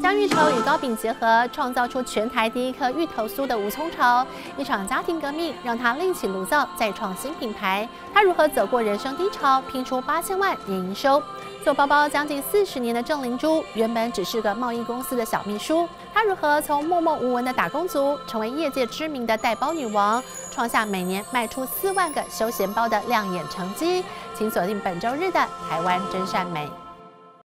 将芋头与糕饼结合创造出全台第一颗芋头酥的吴聪潮一场家庭革命让他另起炉灶再创新品牌。他如何走过人生低潮拼出八千万年营收。做包包将近四十年的郑灵珠原本只是个贸易公司的小秘书她如何从默默无闻的打工族成为业界知名的带包女王创下每年卖出四万个休闲包的亮眼成绩请锁定本周日的台湾真善美。